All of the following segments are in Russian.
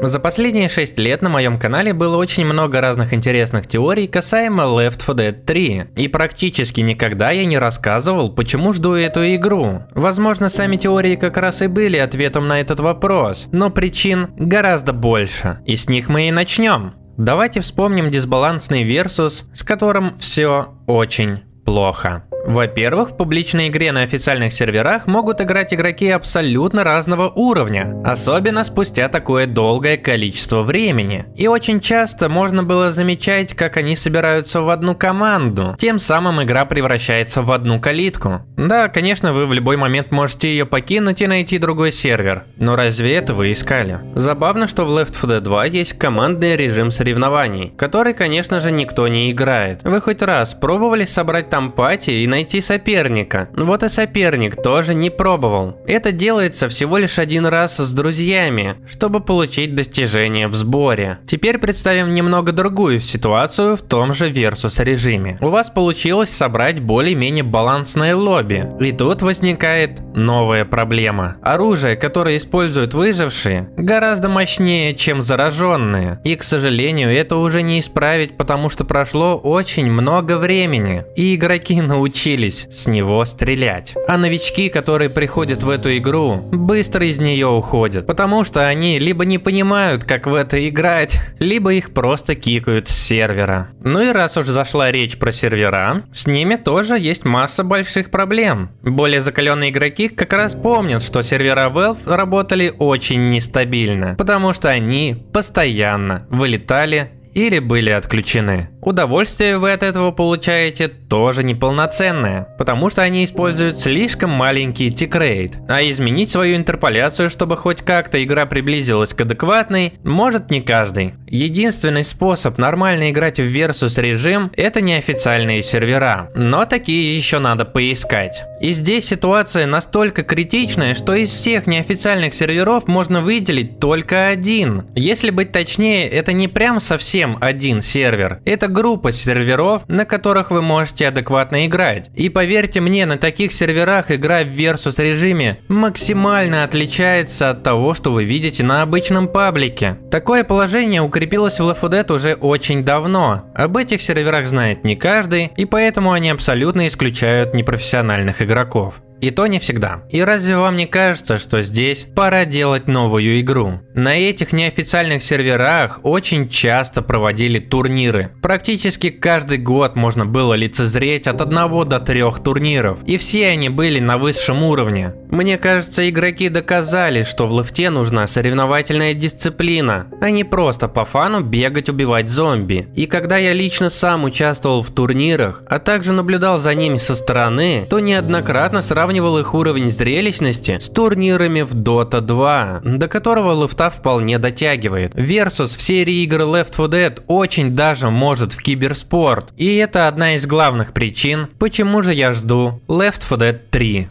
За последние 6 лет на моем канале было очень много разных интересных теорий касаемо Left 4 Dead 3, и практически никогда я не рассказывал, почему жду эту игру. Возможно, сами теории как раз и были ответом на этот вопрос, но причин гораздо больше, и с них мы и начнем. Давайте вспомним дисбалансный Versus, с которым все очень плохо. Во-первых, в публичной игре на официальных серверах могут играть игроки абсолютно разного уровня, особенно спустя такое долгое количество времени. И очень часто можно было замечать, как они собираются в одну команду, тем самым игра превращается в одну калитку. Да, конечно, вы в любой момент можете ее покинуть и найти другой сервер, но разве это вы искали? Забавно, что в Left 4 Dead 2 есть командный режим соревнований, который, конечно же, никто не играет. Вы хоть раз пробовали собрать там пати и найти найти соперника. Вот и соперник тоже не пробовал. Это делается всего лишь один раз с друзьями, чтобы получить достижение в сборе. Теперь представим немного другую ситуацию в том же Versus режиме. У вас получилось собрать более-менее балансное лобби. И тут возникает новая проблема. Оружие, которое используют выжившие, гораздо мощнее, чем зараженные. И, к сожалению, это уже не исправить, потому что прошло очень много времени. И игроки научились научились с него стрелять. А новички, которые приходят в эту игру, быстро из нее уходят, потому что они либо не понимают, как в это играть, либо их просто кикают с сервера. Ну и раз уж зашла речь про сервера, с ними тоже есть масса больших проблем. Более закаленные игроки как раз помнят, что сервера Valve работали очень нестабильно, потому что они постоянно вылетали или были отключены. Удовольствие вы от этого получаете тоже неполноценное, потому что они используют слишком маленький тикрейт, а изменить свою интерполяцию, чтобы хоть как-то игра приблизилась к адекватной, может не каждый. Единственный способ нормально играть в Versus режим – это неофициальные сервера, но такие еще надо поискать. И здесь ситуация настолько критичная, что из всех неофициальных серверов можно выделить только один. Если быть точнее, это не прям совсем один сервер, это группа серверов, на которых вы можете адекватно играть. И поверьте мне, на таких серверах игра в Versus режиме максимально отличается от того, что вы видите на обычном паблике. Такое положение укрепилось в Left 4 Dead уже очень давно. Об этих серверах знает не каждый, и поэтому они абсолютно исключают непрофессиональных игроков. И то не всегда. И разве вам не кажется, что здесь пора делать новую игру? На этих неофициальных серверах очень часто проводили турниры. Практически каждый год можно было лицезреть от одного до трех турниров. И все они были на высшем уровне. Мне кажется, игроки доказали, что в лифте нужна соревновательная дисциплина, а не просто по фану бегать убивать зомби. И когда я лично сам участвовал в турнирах, а также наблюдал за ними со стороны, то неоднократно сравнивал их уровень зрелищности с турнирами в Dota 2, до которого лифта вполне дотягивает. Versus в серии игр Left 4 Dead очень даже может в киберспорт. И это одна из главных причин, почему же я жду Left 4 Dead 3.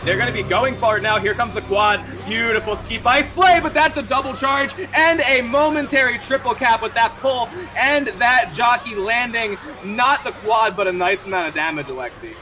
now. Here comes the quad. Beautiful ski by Slay, but that's a double charge and a momentary triple cap with that pull and that jockey landing. Not the quad, but a nice amount of damage, Alexi.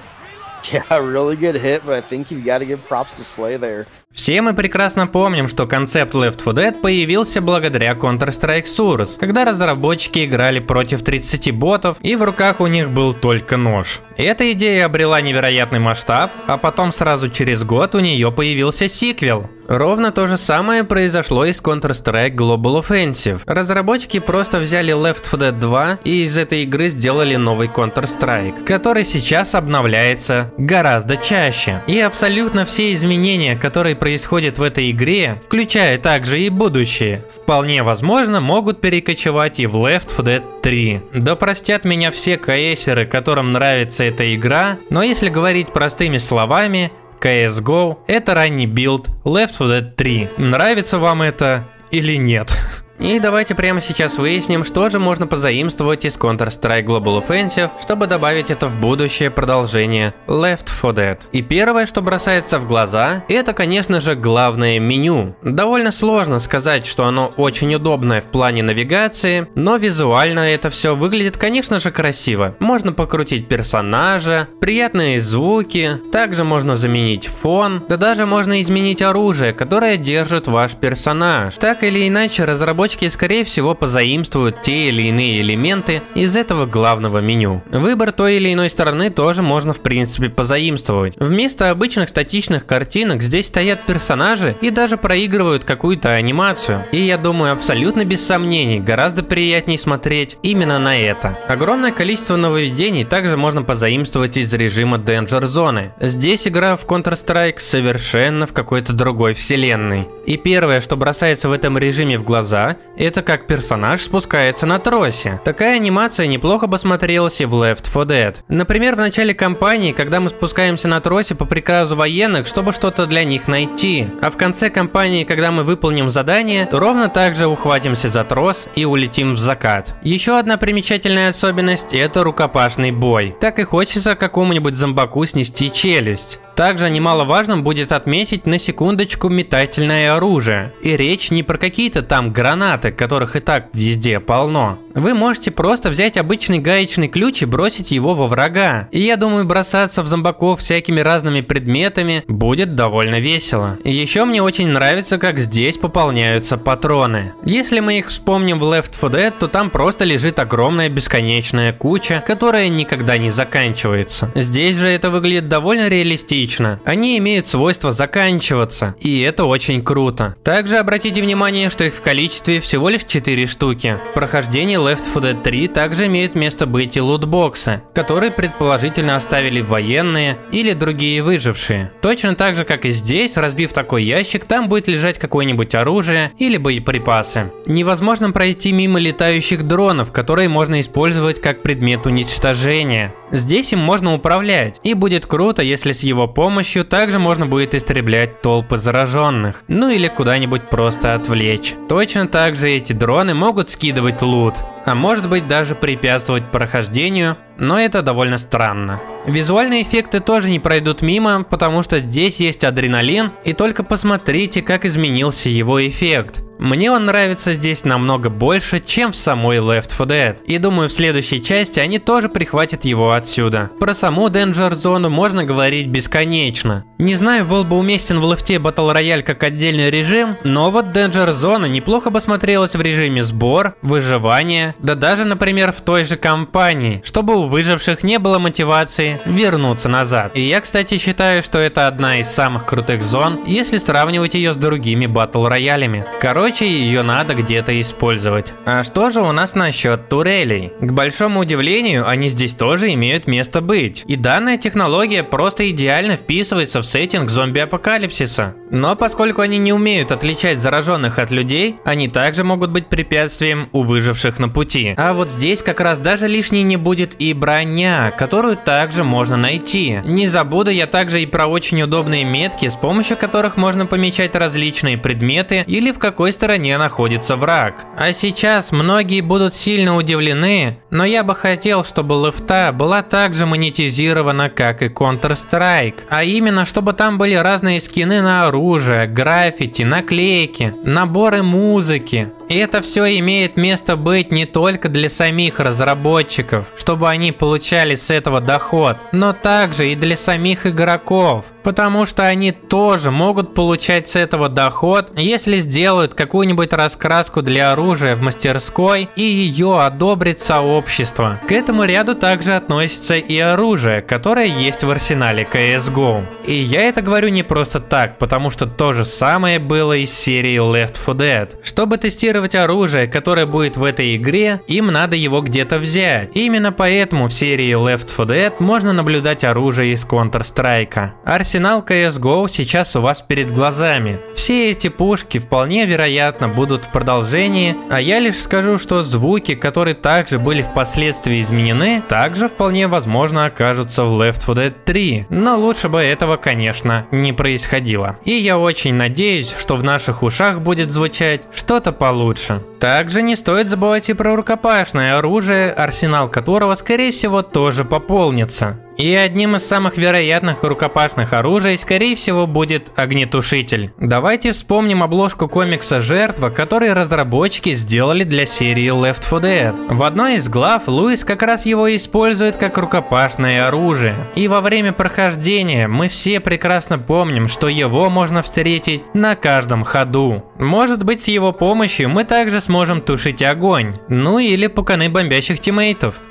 Все мы прекрасно помним, что концепт Left 4 Dead появился благодаря Counter-Strike Source, когда разработчики играли против 30 ботов и в руках у них был только нож. Эта идея обрела невероятный масштаб, а потом сразу через год у нее появился сиквел. Ровно то же самое произошло и с Counter-Strike Global Offensive. Разработчики просто взяли Left 4 Dead 2 и из этой игры сделали новый Counter-Strike, который сейчас обновляется гораздо чаще. И абсолютно все изменения, которые происходит в этой игре, включая также и будущее, вполне возможно могут перекочевать и в Left 4 Dead 3. Да простят меня все каэсеры, которым нравится эта игра, но если говорить простыми словами, CSGO это ранний билд Left 4 Dead 3. Нравится вам это или нет? И давайте прямо сейчас выясним, что же можно позаимствовать из Counter-Strike Global Offensive, чтобы добавить это в будущее продолжение Left 4 Dead. И первое, что бросается в глаза, это, конечно же, главное меню. Довольно сложно сказать, что оно очень удобное в плане навигации, но визуально это все выглядит, конечно же, красиво. Можно покрутить персонажа, приятные звуки, также можно заменить фон, да даже можно изменить оружие, которое держит ваш персонаж. Так или иначе, разработчики разработчики скорее всего позаимствуют те или иные элементы из этого главного меню. Выбор той или иной стороны тоже можно в принципе позаимствовать. Вместо обычных статичных картинок здесь стоят персонажи и даже проигрывают какую-то анимацию. И я думаю абсолютно без сомнений гораздо приятнее смотреть именно на это. Огромное количество нововведений также можно позаимствовать из режима Danger Zone. Здесь игра в Counter-Strike совершенно в какой-то другой вселенной. И первое, что бросается в этом режиме в глаза, это как персонаж спускается на тросе. Такая анимация неплохо бы смотрелась и в Left 4 Dead. Например, в начале кампании, когда мы спускаемся на тросе по приказу военных, чтобы что-то для них найти. А в конце кампании, когда мы выполним задание, то ровно так же ухватимся за трос и улетим в закат. Еще одна примечательная особенность – это рукопашный бой. Так и хочется какому-нибудь зомбаку снести челюсть. Также немаловажным будет отметить на секундочку метательное оружие. И речь не про какие-то там гранаты, которых и так везде полно. Вы можете просто взять обычный гаечный ключ и бросить его во врага. И я думаю, бросаться в зомбаков всякими разными предметами будет довольно весело. И еще мне очень нравится, как здесь пополняются патроны. Если мы их вспомним в Left 4 Dead, то там просто лежит огромная бесконечная куча, которая никогда не заканчивается. Здесь же это выглядит довольно реалистично. Они имеют свойство заканчиваться, и это очень круто. Также обратите внимание, что их в количестве всего лишь 4 штуки. В прохождении Left 4 Dead 3 также имеют место быть и лутбоксы, которые предположительно оставили военные или другие выжившие. Точно так же, как и здесь, разбив такой ящик, там будет лежать какое-нибудь оружие или боеприпасы. Невозможно пройти мимо летающих дронов, которые можно использовать как предмет уничтожения. Здесь им можно управлять, и будет круто, если с его помощью также можно будет истреблять толпы зараженных, ну или куда-нибудь просто отвлечь. Точно так же эти дроны могут скидывать лут, а может быть даже препятствовать прохождению, но это довольно странно. Визуальные эффекты тоже не пройдут мимо, потому что здесь есть адреналин, и только посмотрите, как изменился его эффект. Мне он нравится здесь намного больше, чем в самой Left 4 Dead. И думаю, в следующей части они тоже прихватят его отсюда. Про саму Danger Zone можно говорить бесконечно. Не знаю, был бы уместен в лефте Battle Royale как отдельный режим, но вот Danger Zone неплохо бы смотрелась в режиме сбор, выживания, да даже, например, в той же кампании, чтобы у выживших не было мотивации вернуться назад. И я, кстати, считаю, что это одна из самых крутых зон, если сравнивать ее с другими Battle Роялями. Короче, Короче, ее надо где-то использовать. А что же у нас насчет турелей? К большому удивлению, они здесь тоже имеют место быть. И данная технология просто идеально вписывается в сеттинг зомби-апокалипсиса. Но поскольку они не умеют отличать зараженных от людей, они также могут быть препятствием у выживших на пути. А вот здесь как раз даже лишней не будет и броня, которую также можно найти. Не забуду я также и про очень удобные метки, с помощью которых можно помечать различные предметы или в какой стороне находится враг. А сейчас многие будут сильно удивлены, но я бы хотел, чтобы лефта была также монетизирована, как и Counter-Strike. А именно, чтобы там были разные скины на оружие, граффити, наклейки, наборы музыки. И это все имеет место быть не только для самих разработчиков, чтобы они получали с этого доход, но также и для самих игроков, потому что они тоже могут получать с этого доход, если сделают какую-нибудь раскраску для оружия в мастерской и ее одобрит сообщество. К этому ряду также относится и оружие, которое есть в арсенале CSGO. И я это говорю не просто так, потому что то же самое было из серии Left 4 Dead. Чтобы тестировать тестировать оружие, которое будет в этой игре, им надо его где-то взять. Именно поэтому в серии Left 4 Dead можно наблюдать оружие из Counter-Strike. Арсенал CSGO сейчас у вас перед глазами. Все эти пушки вполне вероятно будут в продолжении, а я лишь скажу, что звуки, которые также были впоследствии изменены, также вполне возможно окажутся в Left 4 Dead 3, но лучше бы этого, конечно, не происходило. И я очень надеюсь, что в наших ушах будет звучать что-то получше лучше. Также не стоит забывать и про рукопашное оружие, арсенал которого скорее всего тоже пополнится. И одним из самых вероятных рукопашных оружий, скорее всего, будет огнетушитель. Давайте вспомним обложку комикса «Жертва», который разработчики сделали для серии Left 4 Dead. В одной из глав Луис как раз его использует как рукопашное оружие. И во время прохождения мы все прекрасно помним, что его можно встретить на каждом ходу. Может быть с его помощью мы также сможем тушить огонь, ну или пуканы бомбящих тиммейтов.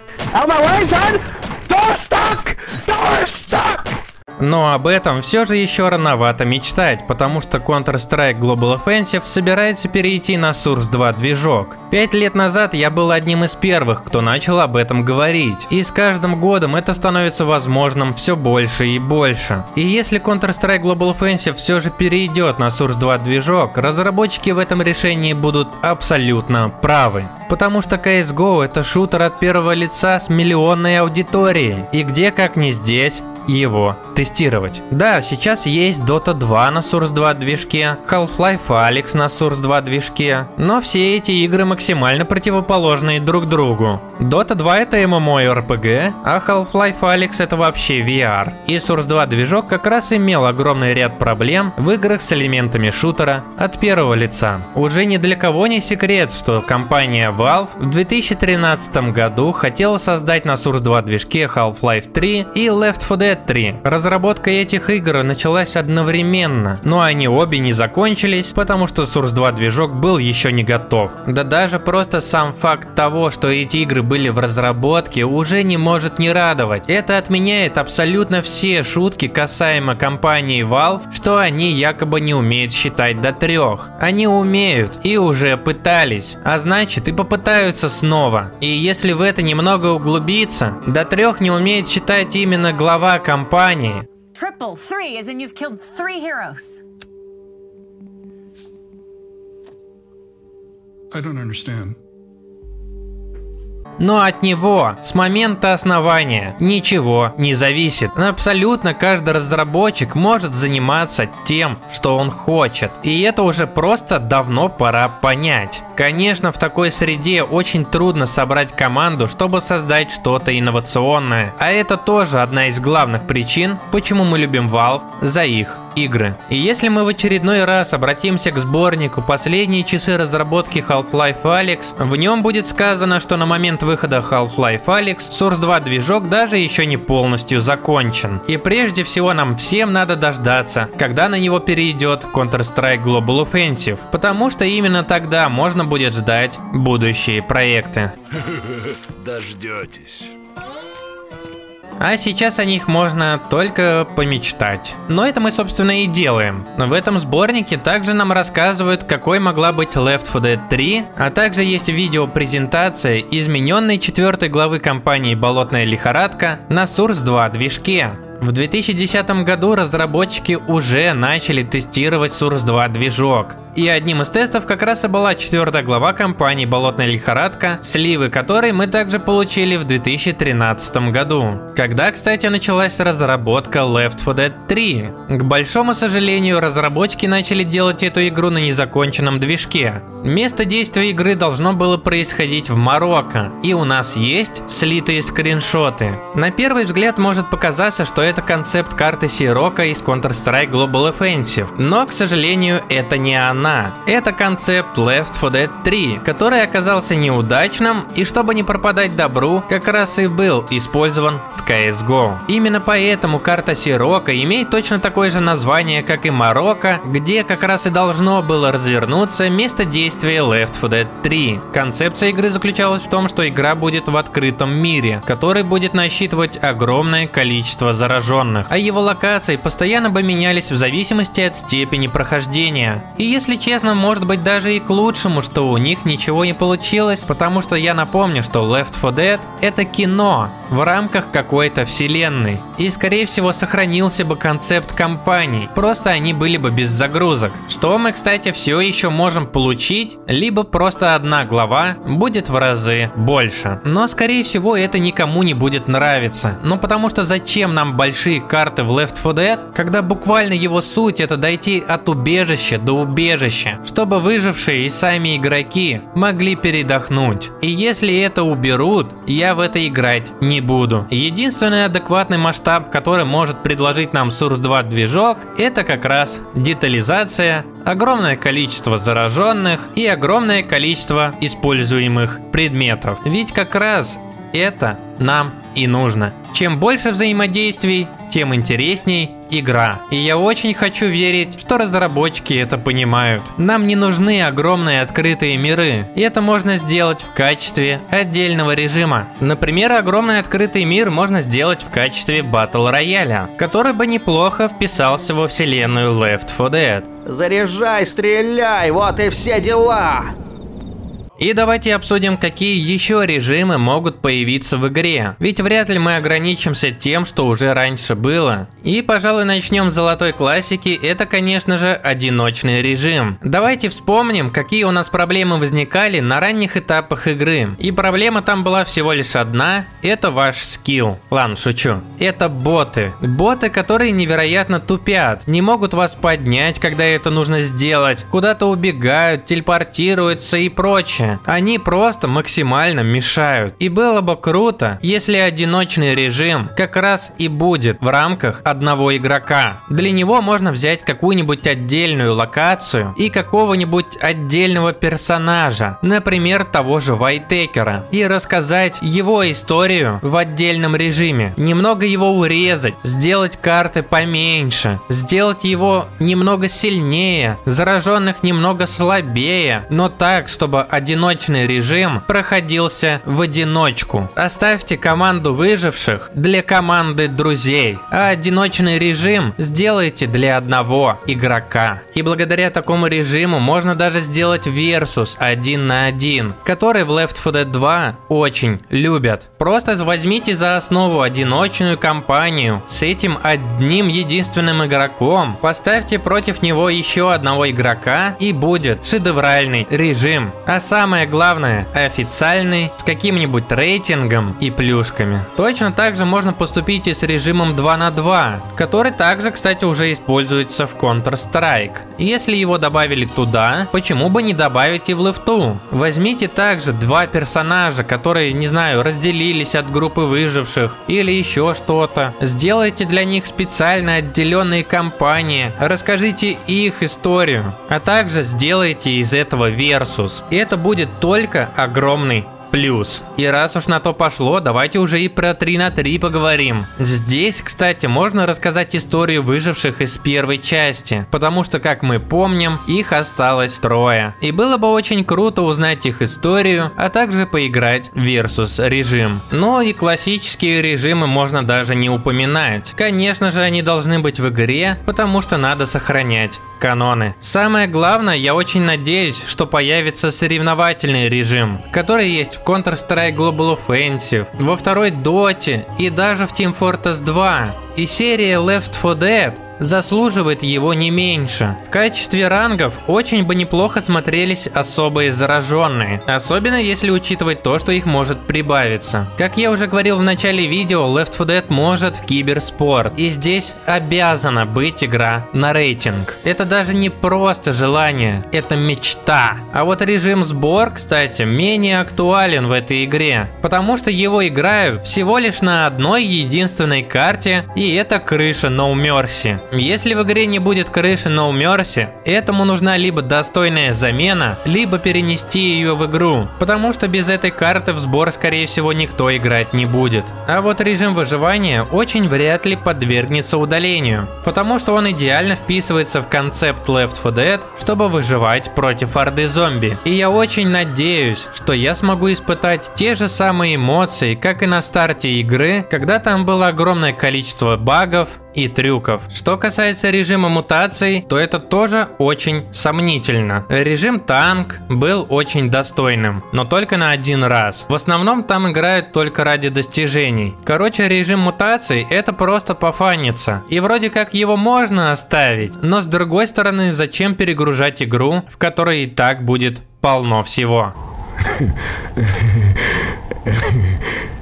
Darn! Но об этом все же еще рановато мечтать, потому что Counter-Strike Global Offensive собирается перейти на Source 2 движок. Пять лет назад я был одним из первых, кто начал об этом говорить, и с каждым годом это становится возможным все больше и больше. И если Counter-Strike Global Offensive все же перейдет на Source 2 движок, разработчики в этом решении будут абсолютно правы. Потому что CSGO это шутер от первого лица с миллионной аудиторией, и где как не здесь, его тестировать. Да, сейчас есть Dota 2 на Source 2 движке, Half-Life Alyx на Source 2 движке, но все эти игры максимально противоположные друг другу. Dota 2 это MMORPG, а Half-Life Alyx это вообще VR. И Source 2 движок как раз имел огромный ряд проблем в играх с элементами шутера от первого лица. Уже ни для кого не секрет, что компания Valve в 2013 году хотела создать на Source 2 движке Half-Life 3 и Left 4 Dead 3. Разработка этих игр началась одновременно, но они обе не закончились, потому что Source 2 движок был еще не готов. Да даже просто сам факт того, что эти игры были в разработке, уже не может не радовать. Это отменяет абсолютно все шутки касаемо компании Valve, что они якобы не умеют считать до трех. Они умеют и уже пытались, а значит и попытаются снова. И если в это немного углубиться, до трех не умеет считать именно глава компании. Triple three, as in you've killed three heroes. I don't understand. Но от него с момента основания ничего не зависит. Абсолютно каждый разработчик может заниматься тем, что он хочет. И это уже просто давно пора понять. Конечно, в такой среде очень трудно собрать команду, чтобы создать что-то инновационное. А это тоже одна из главных причин, почему мы любим Valve за их игры. И если мы в очередной раз обратимся к сборнику «Последние часы разработки Half-Life Alyx», в нем будет сказано, что на момент выхода Half-Life Alyx Source 2 движок даже еще не полностью закончен. И прежде всего нам всем надо дождаться, когда на него перейдет Counter-Strike Global Offensive, потому что именно тогда можно будет ждать будущие проекты. Дождетесь. А сейчас о них можно только помечтать. Но это мы собственно и делаем. В этом сборнике также нам рассказывают, какой могла быть Left 4 Dead 3, а также есть видео-презентация измененной четвертой главы компании Болотная лихорадка на Source 2 движке. В 2010 году разработчики уже начали тестировать Source 2 движок. И одним из тестов как раз и была четвертая глава компании «Болотная лихорадка», сливы которой мы также получили в 2013 году. Когда, кстати, началась разработка Left 4 Dead 3. К большому сожалению, разработчики начали делать эту игру на незаконченном движке. Место действия игры должно было происходить в Марокко, и у нас есть слитые скриншоты. На первый взгляд может показаться, что это концепт карты Сирока из Counter-Strike Global Offensive, но, к сожалению, это не она она. Это концепт Left 4 Dead 3, который оказался неудачным и чтобы не пропадать добру, как раз и был использован в CSGO. Именно поэтому карта Сирока имеет точно такое же название, как и Марокко, где как раз и должно было развернуться место действия Left 4 Dead 3. Концепция игры заключалась в том, что игра будет в открытом мире, который будет насчитывать огромное количество зараженных, а его локации постоянно бы менялись в зависимости от степени прохождения. И если если честно, может быть даже и к лучшему, что у них ничего не получилось, потому что я напомню, что Left 4 Dead это кино в рамках какой-то вселенной. И скорее всего сохранился бы концепт компаний, просто они были бы без загрузок. Что мы, кстати, все еще можем получить, либо просто одна глава будет в разы больше. Но скорее всего это никому не будет нравиться. Ну потому что зачем нам большие карты в Left 4 Dead, когда буквально его суть это дойти от убежища до убежища убежище, чтобы выжившие и сами игроки могли передохнуть. И если это уберут, я в это играть не буду. Единственный адекватный масштаб, который может предложить нам Source 2 движок, это как раз детализация, огромное количество зараженных и огромное количество используемых предметов. Ведь как раз это нам и нужно. Чем больше взаимодействий, тем интересней игра. И я очень хочу верить, что разработчики это понимают. Нам не нужны огромные открытые миры. И это можно сделать в качестве отдельного режима. Например, огромный открытый мир можно сделать в качестве батл рояля, который бы неплохо вписался во вселенную Left 4 Dead. Заряжай, стреляй, вот и все дела! И давайте обсудим, какие еще режимы могут появиться в игре. Ведь вряд ли мы ограничимся тем, что уже раньше было. И, пожалуй, начнем с золотой классики. Это, конечно же, одиночный режим. Давайте вспомним, какие у нас проблемы возникали на ранних этапах игры. И проблема там была всего лишь одна. Это ваш скилл. Ладно, шучу. Это боты. Боты, которые невероятно тупят. Не могут вас поднять, когда это нужно сделать. Куда-то убегают, телепортируются и прочее прочее, они просто максимально мешают. И было бы круто, если одиночный режим как раз и будет в рамках одного игрока. Для него можно взять какую-нибудь отдельную локацию и какого-нибудь отдельного персонажа, например, того же Вайтекера, и рассказать его историю в отдельном режиме. Немного его урезать, сделать карты поменьше, сделать его немного сильнее, зараженных немного слабее, но так, чтобы один одиночный режим проходился в одиночку. Оставьте команду выживших для команды друзей, а одиночный режим сделайте для одного игрока. И благодаря такому режиму можно даже сделать версус один на один, который в Left 4 Dead 2 очень любят. Просто возьмите за основу одиночную кампанию с этим одним единственным игроком, поставьте против него еще одного игрока и будет шедевральный режим. А сам самое главное, официальный, с каким-нибудь рейтингом и плюшками. Точно так же можно поступить и с режимом 2 на 2, который также, кстати, уже используется в Counter-Strike. Если его добавили туда, почему бы не добавить и в лифту? Возьмите также два персонажа, которые, не знаю, разделились от группы выживших или еще что-то. Сделайте для них специально отделенные кампании, расскажите их историю, а также сделайте из этого версус. Это будет будет только огромный плюс. И раз уж на то пошло, давайте уже и про 3 на 3 поговорим. Здесь, кстати, можно рассказать историю выживших из первой части, потому что, как мы помним, их осталось трое. И было бы очень круто узнать их историю, а также поиграть Versus режим. Но и классические режимы можно даже не упоминать. Конечно же, они должны быть в игре, потому что надо сохранять каноны. Самое главное, я очень надеюсь, что появится соревновательный режим, который есть в Counter-Strike Global Offensive, во второй Доте и даже в Team Fortress 2. И серия Left 4 Dead заслуживает его не меньше. В качестве рангов очень бы неплохо смотрелись особые зараженные, особенно если учитывать то, что их может прибавиться. Как я уже говорил в начале видео, Left 4 Dead может в киберспорт, и здесь обязана быть игра на рейтинг. Это даже не просто желание, это мечта. А вот режим сбор, кстати, менее актуален в этой игре, потому что его играют всего лишь на одной единственной карте, и это крыша No Mercy. Если в игре не будет крыши No Mercy, этому нужна либо достойная замена, либо перенести ее в игру, потому что без этой карты в сбор скорее всего никто играть не будет. А вот режим выживания очень вряд ли подвергнется удалению, потому что он идеально вписывается в концепт Left 4 Dead, чтобы выживать против орды зомби. И я очень надеюсь, что я смогу испытать те же самые эмоции, как и на старте игры, когда там было огромное количество багов, и трюков. Что касается режима мутаций, то это тоже очень сомнительно. Режим танк был очень достойным, но только на один раз. В основном там играют только ради достижений. Короче, режим мутаций это просто пофаниться. И вроде как его можно оставить, но с другой стороны, зачем перегружать игру, в которой и так будет полно всего.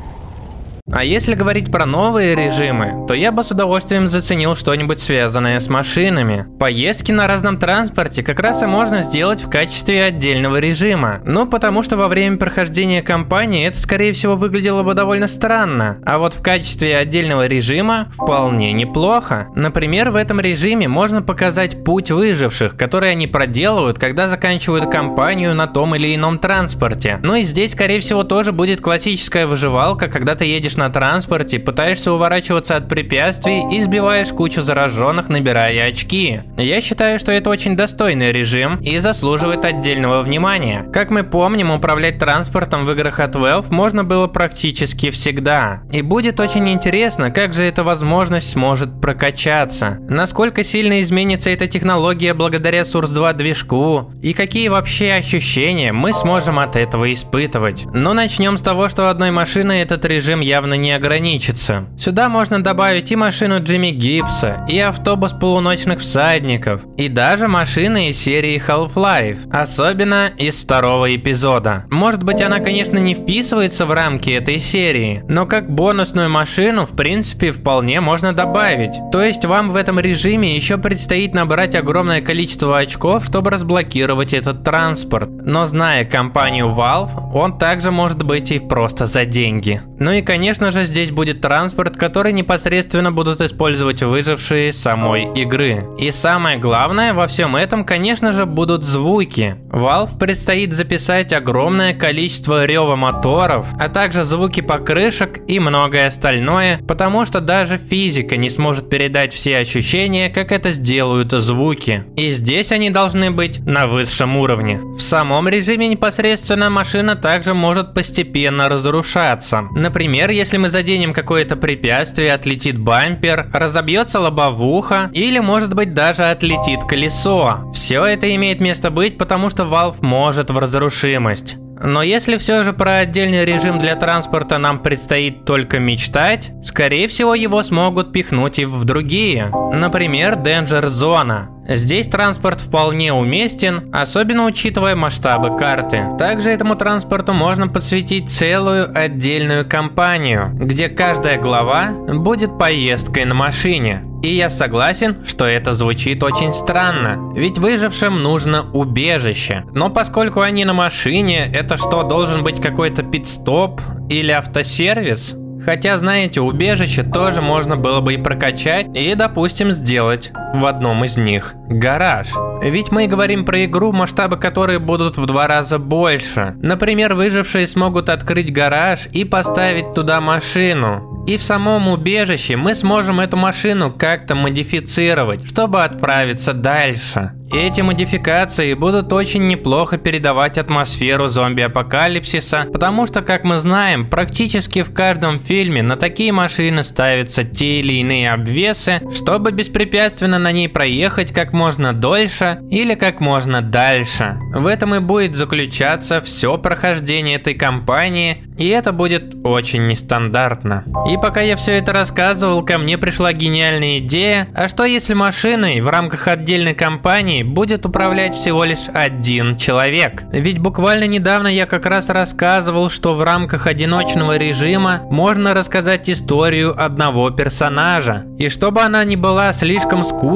А если говорить про новые режимы, то я бы с удовольствием заценил что-нибудь связанное с машинами. Поездки на разном транспорте как раз и можно сделать в качестве отдельного режима. Ну, потому что во время прохождения кампании это скорее всего выглядело бы довольно странно. А вот в качестве отдельного режима вполне неплохо. Например, в этом режиме можно показать путь выживших, который они проделывают, когда заканчивают кампанию на том или ином транспорте. Ну и здесь, скорее всего, тоже будет классическая выживалка, когда ты едешь на транспорте, пытаешься уворачиваться от препятствий и сбиваешь кучу зараженных, набирая очки. Я считаю, что это очень достойный режим и заслуживает отдельного внимания. Как мы помним, управлять транспортом в играх от Valve можно было практически всегда. И будет очень интересно, как же эта возможность сможет прокачаться. Насколько сильно изменится эта технология благодаря Source 2 движку и какие вообще ощущения мы сможем от этого испытывать. Но начнем с того, что одной машиной этот режим явно не ограничится. Сюда можно добавить и машину Джимми Гибса, и автобус полуночных всадников, и даже машины из серии Half-Life, особенно из второго эпизода. Может быть она, конечно, не вписывается в рамки этой серии, но как бонусную машину, в принципе, вполне можно добавить. То есть вам в этом режиме еще предстоит набрать огромное количество очков, чтобы разблокировать этот транспорт. Но зная компанию Valve, он также может быть и просто за деньги. Ну и конечно же здесь будет транспорт, который непосредственно будут использовать выжившие самой игры. И самое главное во всем этом конечно же будут звуки. Valve предстоит записать огромное количество рева моторов, а также звуки покрышек и многое остальное, потому что даже физика не сможет передать все ощущения, как это сделают звуки. И здесь они должны быть на высшем уровне. В самом режиме непосредственно машина также может постепенно разрушаться. Например, мы заденем какое-то препятствие, отлетит бампер, разобьется лобовуха или может быть даже отлетит колесо. Все это имеет место быть, потому что Valve может в разрушимость. Но если все же про отдельный режим для транспорта нам предстоит только мечтать, скорее всего его смогут пихнуть и в другие. Например, Danger Zone. Здесь транспорт вполне уместен, особенно учитывая масштабы карты. Также этому транспорту можно подсветить целую отдельную кампанию, где каждая глава будет поездкой на машине. И я согласен, что это звучит очень странно, ведь выжившим нужно убежище. Но поскольку они на машине, это что, должен быть какой-то пит-стоп или автосервис? Хотя, знаете, убежище тоже можно было бы и прокачать и, допустим, сделать в одном из них гараж. Ведь мы говорим про игру, масштабы которой будут в два раза больше. Например, выжившие смогут открыть гараж и поставить туда машину. И в самом убежище мы сможем эту машину как-то модифицировать, чтобы отправиться дальше. Эти модификации будут очень неплохо передавать атмосферу зомби-апокалипсиса, потому что, как мы знаем, практически в каждом фильме на такие машины ставятся те или иные обвесы, чтобы беспрепятственно на ней проехать как можно дольше или как можно дальше. В этом и будет заключаться все прохождение этой кампании, и это будет очень нестандартно. И пока я все это рассказывал, ко мне пришла гениальная идея, а что если машиной в рамках отдельной кампании будет управлять всего лишь один человек. Ведь буквально недавно я как раз рассказывал, что в рамках одиночного режима можно рассказать историю одного персонажа. И чтобы она не была слишком скучной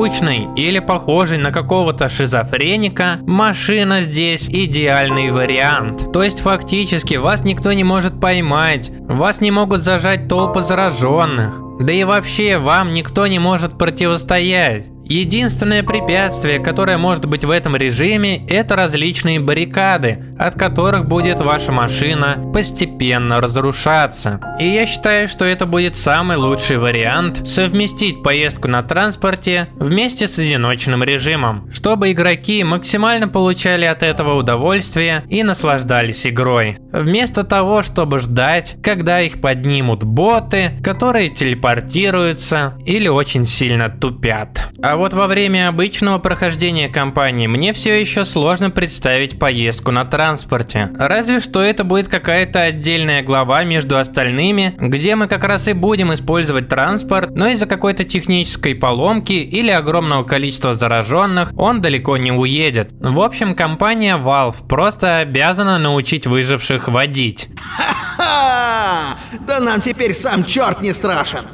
или похожей на какого-то шизофреника, машина здесь идеальный вариант. То есть фактически вас никто не может поймать, вас не могут зажать толпы зараженных, да и вообще вам никто не может противостоять. Единственное препятствие, которое может быть в этом режиме, это различные баррикады, от которых будет ваша машина постепенно разрушаться. И я считаю, что это будет самый лучший вариант совместить поездку на транспорте вместе с одиночным режимом, чтобы игроки максимально получали от этого удовольствие и наслаждались игрой. Вместо того, чтобы ждать, когда их поднимут боты, которые телепортируются или очень сильно тупят. А вот во время обычного прохождения кампании мне все еще сложно представить поездку на транспорте. Разве что это будет какая-то отдельная глава между остальными, где мы как раз и будем использовать транспорт, но из-за какой-то технической поломки или огромного количества зараженных он далеко не уедет. В общем, компания Valve просто обязана научить выживших их водить. Ха-ха! Да нам теперь сам черт не страшен.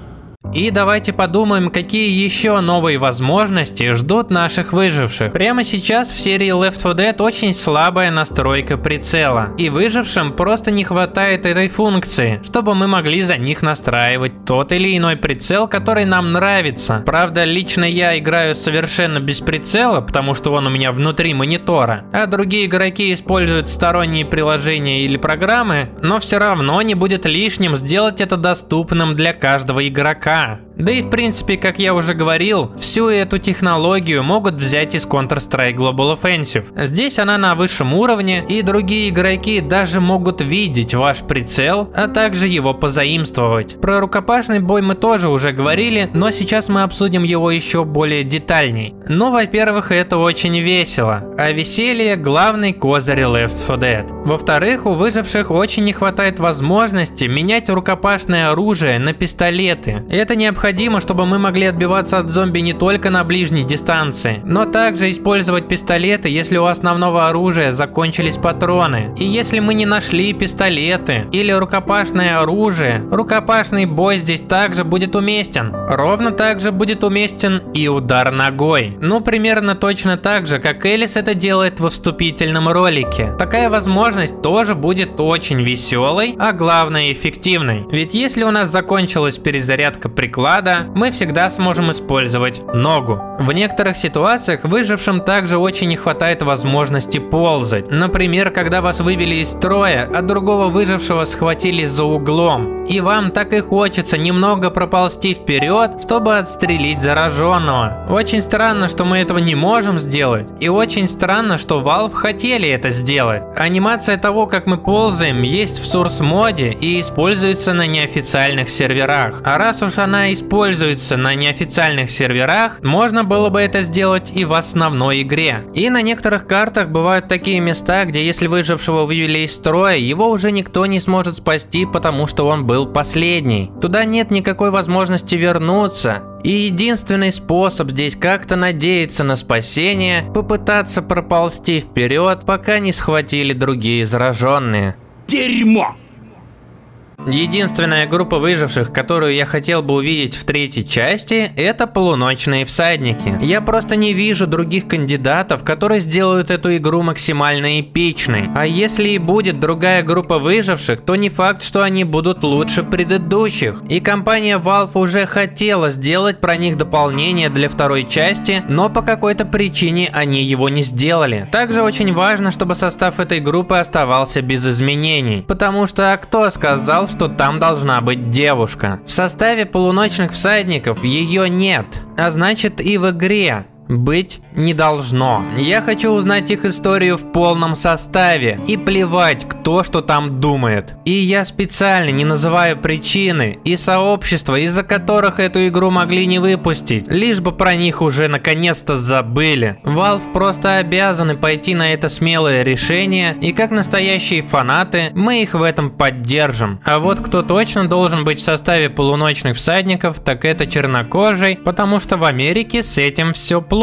И давайте подумаем, какие еще новые возможности ждут наших выживших. Прямо сейчас в серии Left 4 Dead очень слабая настройка прицела. И выжившим просто не хватает этой функции, чтобы мы могли за них настраивать тот или иной прицел, который нам нравится. Правда, лично я играю совершенно без прицела, потому что он у меня внутри монитора. А другие игроки используют сторонние приложения или программы, но все равно не будет лишним сделать это доступным для каждого игрока. acá. Да и в принципе, как я уже говорил, всю эту технологию могут взять из Counter-Strike Global Offensive. Здесь она на высшем уровне, и другие игроки даже могут видеть ваш прицел, а также его позаимствовать. Про рукопашный бой мы тоже уже говорили, но сейчас мы обсудим его еще более детальней. Ну, во-первых, это очень весело, а веселье главный козырь Left 4 Dead. Во-вторых, у выживших очень не хватает возможности менять рукопашное оружие на пистолеты. Это необходимо, чтобы мы могли отбиваться от зомби не только на ближней дистанции, но также использовать пистолеты, если у основного оружия закончились патроны. И если мы не нашли пистолеты или рукопашное оружие, рукопашный бой здесь также будет уместен. Ровно так же будет уместен и удар ногой. Ну, примерно точно так же, как Элис это делает во вступительном ролике. Такая возможность тоже будет очень веселой, а главное эффективной. Ведь если у нас закончилась перезарядка приклада, мы всегда сможем использовать ногу. В некоторых ситуациях выжившим также очень не хватает возможности ползать. Например, когда вас вывели из строя, а другого выжившего схватили за углом. И вам так и хочется немного проползти вперед, чтобы отстрелить зараженного. Очень странно, что мы этого не можем сделать. И очень странно, что Valve хотели это сделать. Анимация того, как мы ползаем, есть в Source моде и используется на неофициальных серверах. А раз уж она используется на неофициальных серверах, можно было бы это сделать и в основной игре. И на некоторых картах бывают такие места, где если выжившего вывели из строя, его уже никто не сможет спасти, потому что он был последний. Туда нет никакой возможности вернуться, и единственный способ здесь как-то надеяться на спасение – попытаться проползти вперед, пока не схватили другие зараженные. Дерьмо! Единственная группа выживших, которую я хотел бы увидеть в третьей части, это полуночные всадники. Я просто не вижу других кандидатов, которые сделают эту игру максимально эпичной. А если и будет другая группа выживших, то не факт, что они будут лучше предыдущих. И компания Valve уже хотела сделать про них дополнение для второй части, но по какой-то причине они его не сделали. Также очень важно, чтобы состав этой группы оставался без изменений. Потому что кто сказал, что там должна быть девушка. В составе полуночных всадников ее нет, а значит и в игре быть не должно. Я хочу узнать их историю в полном составе и плевать, кто что там думает. И я специально не называю причины и сообщества, из-за которых эту игру могли не выпустить, лишь бы про них уже наконец-то забыли. Valve просто обязаны пойти на это смелое решение, и как настоящие фанаты, мы их в этом поддержим. А вот кто точно должен быть в составе полуночных всадников, так это чернокожий, потому что в Америке с этим все плохо.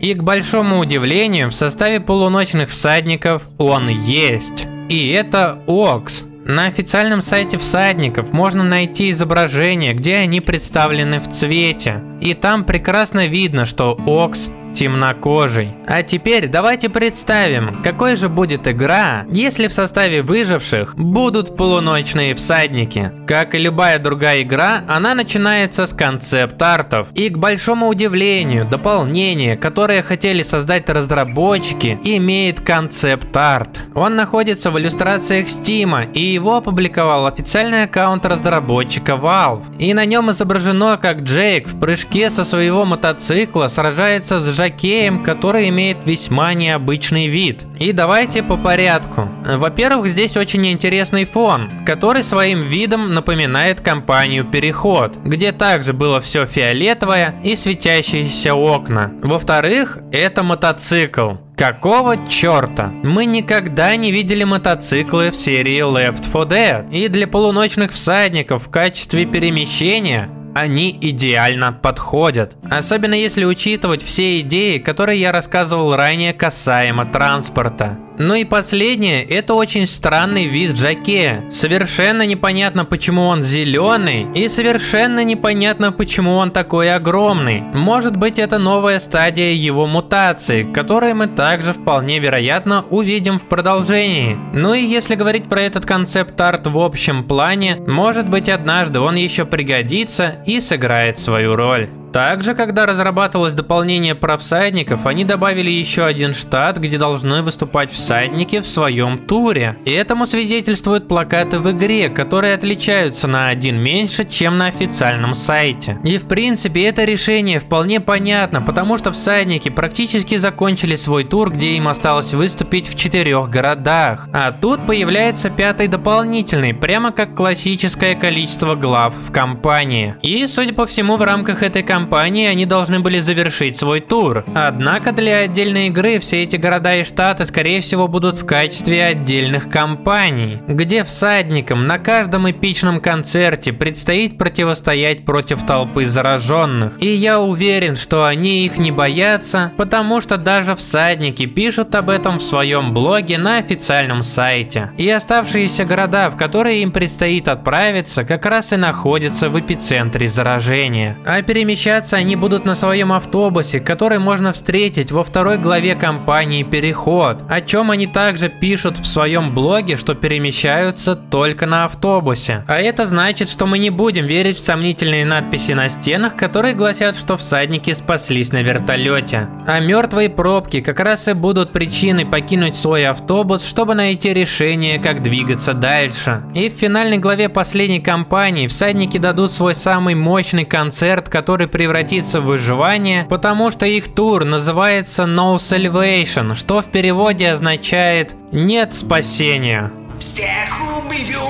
И к большому удивлению, в составе полуночных всадников он есть. И это Окс. На официальном сайте всадников можно найти изображение, где они представлены в цвете. И там прекрасно видно, что Окс темнокожий. А теперь давайте представим, какой же будет игра, если в составе выживших будут полуночные всадники. Как и любая другая игра, она начинается с концепт-артов. И к большому удивлению, дополнение, которое хотели создать разработчики, имеет концепт-арт. Он находится в иллюстрациях Steam, и его опубликовал официальный аккаунт разработчика Valve. И на нем изображено, как Джейк в прыжке со своего мотоцикла сражается с жакеем, который имеет весьма необычный вид. И давайте по порядку. Во-первых, здесь очень интересный фон, который своим видом напоминает компанию Переход, где также было все фиолетовое и светящиеся окна. Во-вторых, это мотоцикл. Какого черта? Мы никогда не видели мотоциклы в серии Left 4 Dead. И для полуночных всадников в качестве перемещения они идеально подходят. Особенно если учитывать все идеи, которые я рассказывал ранее касаемо транспорта. Ну и последнее, это очень странный вид Джаке. Совершенно непонятно, почему он зеленый, и совершенно непонятно, почему он такой огромный. Может быть, это новая стадия его мутации, которую мы также вполне вероятно увидим в продолжении. Ну и если говорить про этот концепт-арт в общем плане, может быть однажды он еще пригодится и сыграет свою роль. Также, когда разрабатывалось дополнение про всадников, они добавили еще один штат, где должны выступать всадники в своем туре. И этому свидетельствуют плакаты в игре, которые отличаются на один меньше, чем на официальном сайте. И в принципе это решение вполне понятно, потому что всадники практически закончили свой тур, где им осталось выступить в четырех городах. А тут появляется пятый дополнительный, прямо как классическое количество глав в кампании. И судя по всему в рамках этой кампании компании они должны были завершить свой тур. Однако для отдельной игры все эти города и штаты скорее всего будут в качестве отдельных компаний, где всадникам на каждом эпичном концерте предстоит противостоять против толпы зараженных. И я уверен, что они их не боятся, потому что даже всадники пишут об этом в своем блоге на официальном сайте. И оставшиеся города, в которые им предстоит отправиться, как раз и находятся в эпицентре заражения. А перемещаться Перемещаться они будут на своем автобусе, который можно встретить во второй главе компании «Переход», о чем они также пишут в своем блоге, что перемещаются только на автобусе. А это значит, что мы не будем верить в сомнительные надписи на стенах, которые гласят, что всадники спаслись на вертолете. А мертвые пробки как раз и будут причиной покинуть свой автобус, чтобы найти решение, как двигаться дальше. И в финальной главе последней кампании всадники дадут свой самый мощный концерт, который превратиться в выживание, потому что их тур называется No Salvation, что в переводе означает «нет спасения». Всех убью,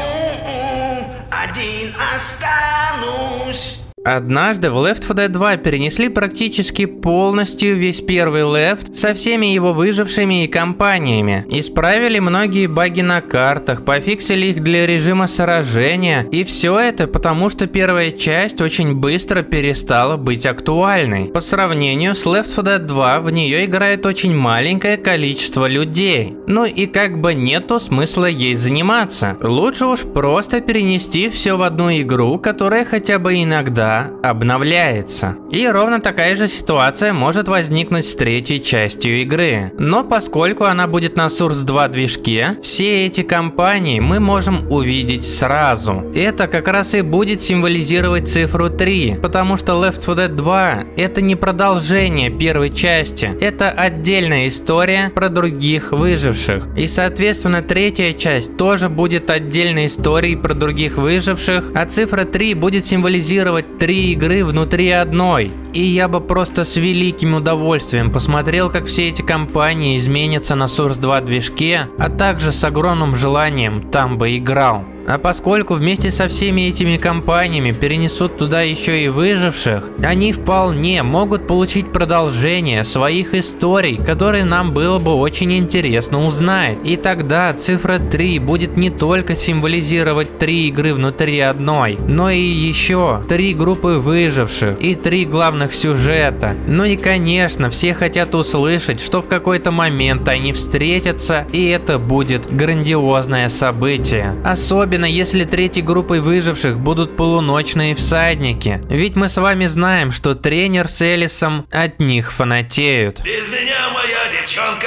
один останусь. Однажды в Left 4 Dead 2 перенесли практически полностью весь первый Left со всеми его выжившими и компаниями. Исправили многие баги на картах, пофиксили их для режима сражения. И все это потому, что первая часть очень быстро перестала быть актуальной. По сравнению с Left 4 Dead 2 в нее играет очень маленькое количество людей. Ну и как бы нету смысла ей заниматься. Лучше уж просто перенести все в одну игру, которая хотя бы иногда обновляется. И ровно такая же ситуация может возникнуть с третьей частью игры. Но поскольку она будет на Source 2 движке, все эти компании мы можем увидеть сразу. Это как раз и будет символизировать цифру 3, потому что Left 4 Dead 2 это не продолжение первой части, это отдельная история про других выживших. И соответственно третья часть тоже будет отдельной историей про других выживших, а цифра 3 будет символизировать три игры внутри одной. И я бы просто с великим удовольствием посмотрел, как все эти компании изменятся на Source 2 движке, а также с огромным желанием там бы играл. А поскольку вместе со всеми этими компаниями перенесут туда еще и выживших, они вполне могут получить продолжение своих историй, которые нам было бы очень интересно узнать. И тогда цифра 3 будет не только символизировать три игры внутри одной, но и еще три группы выживших и три главных сюжета. Ну и конечно, все хотят услышать, что в какой-то момент они встретятся, и это будет грандиозное событие. Особенно Особенно если третьей группой выживших будут полуночные всадники. Ведь мы с вами знаем, что тренер с Элисом от них фанатеют. Без меня моя девчонка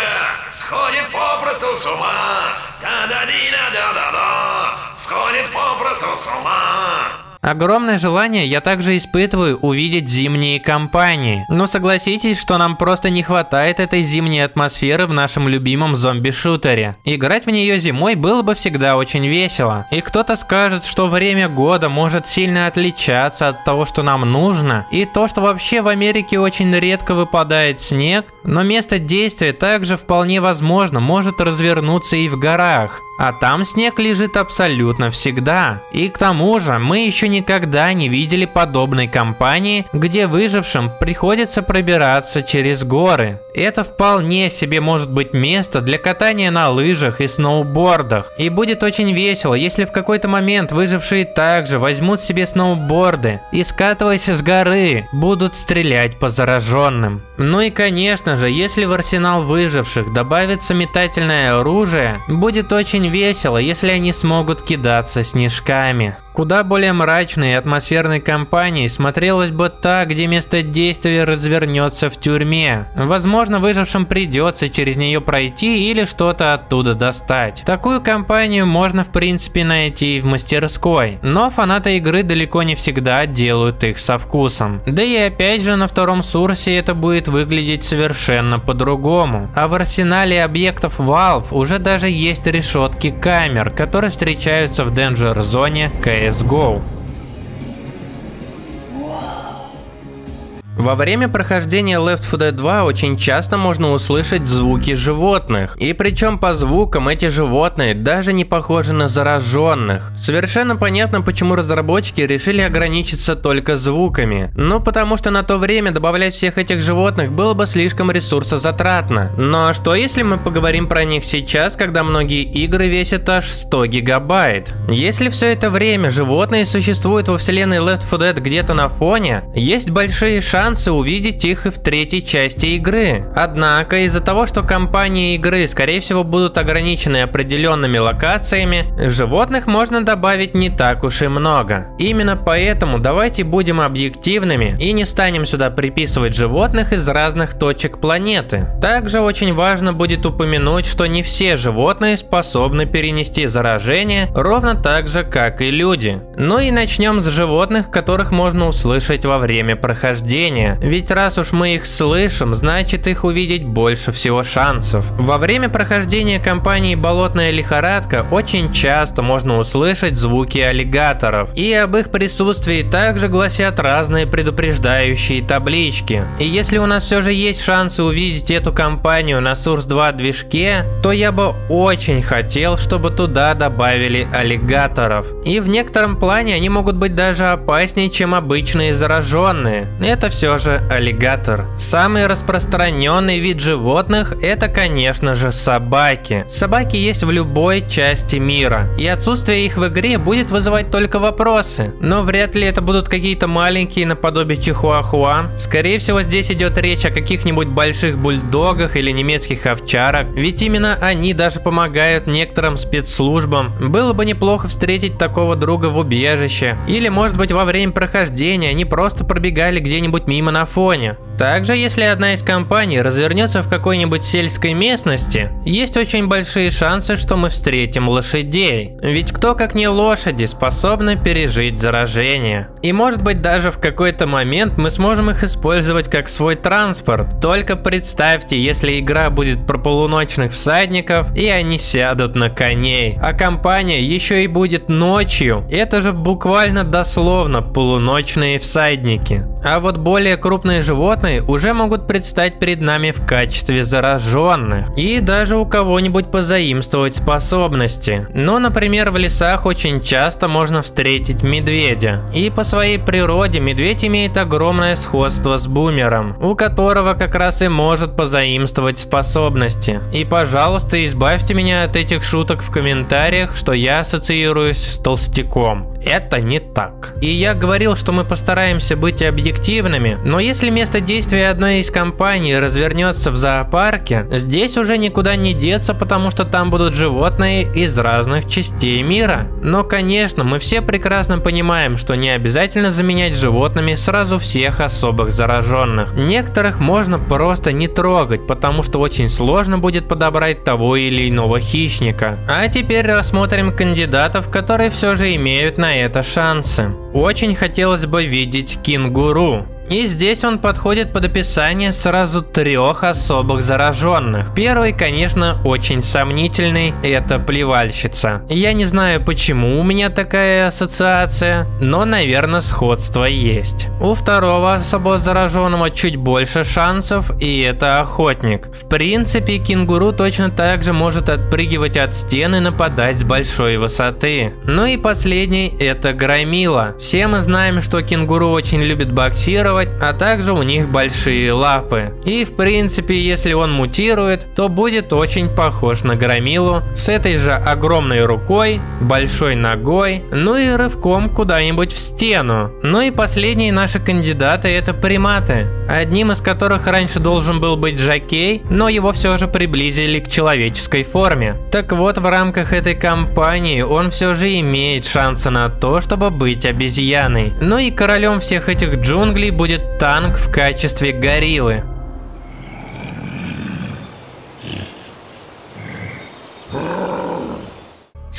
сходит попросту с ума. Да-да-ди-да-да-да-да. Сходит попросту с ума. Огромное желание я также испытываю увидеть зимние кампании. Но согласитесь, что нам просто не хватает этой зимней атмосферы в нашем любимом зомби-шутере. Играть в нее зимой было бы всегда очень весело. И кто-то скажет, что время года может сильно отличаться от того, что нам нужно. И то, что вообще в Америке очень редко выпадает снег. Но место действия также вполне возможно может развернуться и в горах. А там снег лежит абсолютно всегда. И к тому же мы еще никогда не видели подобной кампании, где выжившим приходится пробираться через горы. Это вполне себе может быть место для катания на лыжах и сноубордах. И будет очень весело, если в какой-то момент выжившие также возьмут себе сноуборды и скатываясь с горы, будут стрелять по зараженным. Ну и конечно же, если в арсенал выживших добавится метательное оружие, будет очень весело, если они смогут кидаться снежками. Куда более мрачной и атмосферной кампанией смотрелась бы та, где место действия развернется в тюрьме. Возможно, выжившим придется через нее пройти или что-то оттуда достать. Такую кампанию можно в принципе найти и в мастерской, но фанаты игры далеко не всегда делают их со вкусом. Да и опять же на втором сурсе это будет выглядеть совершенно по-другому. А в арсенале объектов Valve уже даже есть решетки камер, которые встречаются в Danger зоне CS Let's go! Во время прохождения Left 4 Dead 2 очень часто можно услышать звуки животных. И причем по звукам эти животные даже не похожи на зараженных. Совершенно понятно, почему разработчики решили ограничиться только звуками. Ну потому что на то время добавлять всех этих животных было бы слишком ресурсозатратно. Но что если мы поговорим про них сейчас, когда многие игры весят аж 100 гигабайт? Если все это время животные существуют во вселенной Left 4 Dead где-то на фоне, есть большие шансы шансы увидеть их и в третьей части игры. Однако из-за того, что компании игры скорее всего будут ограничены определенными локациями, животных можно добавить не так уж и много. Именно поэтому давайте будем объективными и не станем сюда приписывать животных из разных точек планеты. Также очень важно будет упомянуть, что не все животные способны перенести заражение ровно так же, как и люди. Ну и начнем с животных, которых можно услышать во время прохождения сообщения, ведь раз уж мы их слышим, значит их увидеть больше всего шансов. Во время прохождения кампании «Болотная лихорадка» очень часто можно услышать звуки аллигаторов, и об их присутствии также гласят разные предупреждающие таблички. И если у нас все же есть шансы увидеть эту кампанию на Source 2 движке, то я бы очень хотел, чтобы туда добавили аллигаторов. И в некотором плане они могут быть даже опаснее, чем обычные зараженные. Это все все же аллигатор. Самый распространенный вид животных это, конечно же, собаки. Собаки есть в любой части мира, и отсутствие их в игре будет вызывать только вопросы. Но вряд ли это будут какие-то маленькие наподобие чихуахуа. Скорее всего, здесь идет речь о каких-нибудь больших бульдогах или немецких овчарок, ведь именно они даже помогают некоторым спецслужбам. Было бы неплохо встретить такого друга в убежище. Или, может быть, во время прохождения они просто пробегали где-нибудь мимо на фоне. Также, если одна из компаний развернется в какой-нибудь сельской местности, есть очень большие шансы, что мы встретим лошадей. Ведь кто как не лошади способны пережить заражение. И может быть даже в какой-то момент мы сможем их использовать как свой транспорт. Только представьте, если игра будет про полуночных всадников и они сядут на коней. А компания еще и будет ночью. Это же буквально дословно полуночные всадники. А вот более крупные животные уже могут предстать перед нами в качестве зараженных. И даже у кого-нибудь позаимствовать способности. Ну, например, в лесах очень часто можно встретить медведя. И по своей природе медведь имеет огромное сходство с бумером, у которого как раз и может позаимствовать способности. И пожалуйста, избавьте меня от этих шуток в комментариях, что я ассоциируюсь с толстяком. Это не так. И я говорил, что мы постараемся быть объективными, но если место действия одной из компаний развернется в зоопарке, здесь уже никуда не деться, потому что там будут животные из разных частей мира. Но конечно, мы все прекрасно понимаем, что не обязательно заменять животными сразу всех особых зараженных. Некоторых можно просто не трогать, потому что очень сложно будет подобрать того или иного хищника. А теперь рассмотрим кандидатов, которые все же имеют на это шансы. Очень хотелось бы видеть кенгуру. И здесь он подходит под описание сразу трех особых зараженных. Первый, конечно, очень сомнительный, это плевальщица. Я не знаю, почему у меня такая ассоциация, но, наверное, сходство есть. У второго особо зараженного чуть больше шансов, и это охотник. В принципе, кенгуру точно так же может отпрыгивать от стены и нападать с большой высоты. Ну и последний это громила. Все мы знаем, что кенгуру очень любит боксировать, а также у них большие лапы. И в принципе, если он мутирует, то будет очень похож на громилу с этой же огромной рукой, большой ногой, ну и рывком куда-нибудь в стену. Ну и последние наши кандидаты это приматы, одним из которых раньше должен был быть Жакей, но его все же приблизили к человеческой форме. Так вот, в рамках этой кампании он все же имеет шансы на то, чтобы быть обезьяной. Ну и королем всех этих джунглей будет танк в качестве гориллы.